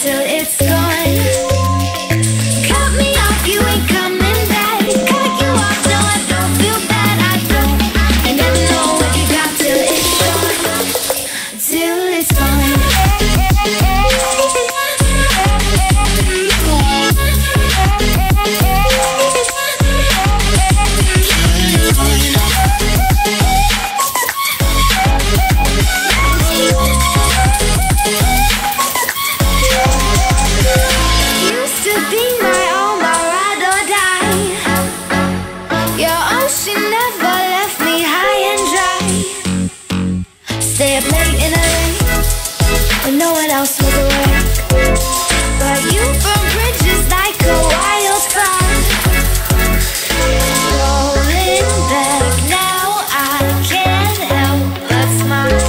till it's no one else would work But you burn bridges like a wildfire Rolling back now, I can't help but smile.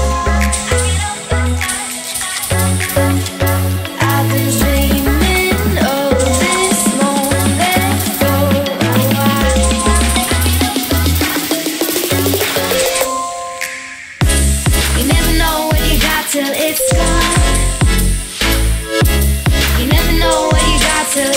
I've been dreaming of this moment for a while. You never till it's gone. You never know what you got till